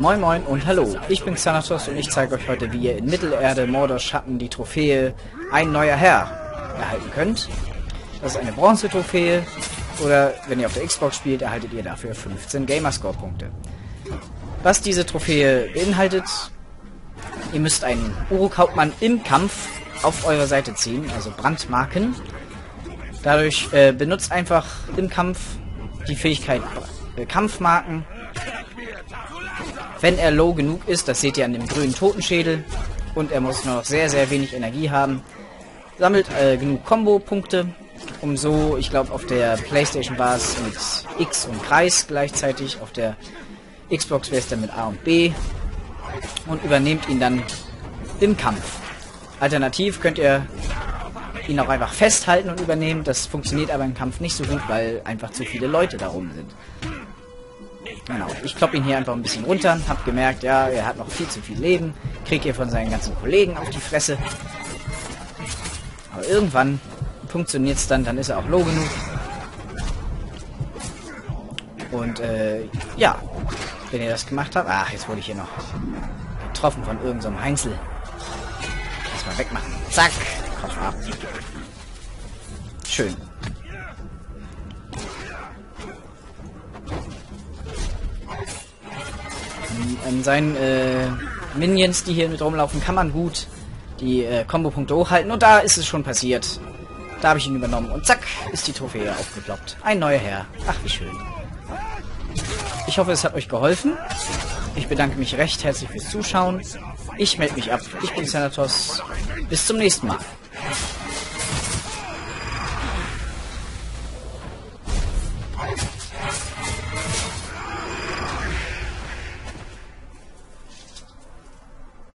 Moin Moin und Hallo, ich bin Xanatos und ich zeige euch heute, wie ihr in Mittelerde, Mordor, Schatten die Trophäe Ein neuer Herr erhalten könnt. Das ist eine Bronze-Trophäe oder wenn ihr auf der Xbox spielt, erhaltet ihr dafür 15 Gamerscore-Punkte. Was diese Trophäe beinhaltet, ihr müsst einen Uruk-Hauptmann im Kampf auf eure Seite ziehen, also Brandmarken. Dadurch äh, benutzt einfach im Kampf die Fähigkeit äh, Kampfmarken wenn er low genug ist, das seht ihr an dem grünen Totenschädel, und er muss nur noch sehr, sehr wenig Energie haben, sammelt äh, genug Combo-Punkte, um so, ich glaube, auf der Playstation war es mit X und Kreis gleichzeitig, auf der Xbox wäre es dann mit A und B und übernehmt ihn dann im Kampf. Alternativ könnt ihr ihn auch einfach festhalten und übernehmen. Das funktioniert aber im Kampf nicht so gut, weil einfach zu viele Leute da oben sind. Genau, ich klopp ihn hier einfach ein bisschen runter, hab gemerkt, ja, er hat noch viel zu viel Leben, krieg hier von seinen ganzen Kollegen auf die Fresse. Aber irgendwann funktioniert es dann, dann ist er auch low genug. Und äh, ja, wenn ihr das gemacht habt, ach, jetzt wurde ich hier noch getroffen von irgendeinem so Heinzel. Lass mal wegmachen. Zack, Kopf ab. Schön. An seinen äh, Minions, die hier mit rumlaufen, kann man gut die äh, Kombo-Punkte hochhalten. Und da ist es schon passiert. Da habe ich ihn übernommen. Und zack, ist die Trophäe aufgeploppt. Ein neuer Herr. Ach, wie schön. Ich hoffe, es hat euch geholfen. Ich bedanke mich recht herzlich fürs Zuschauen. Ich melde mich ab. Ich bin Senatos. Bis zum nächsten Mal.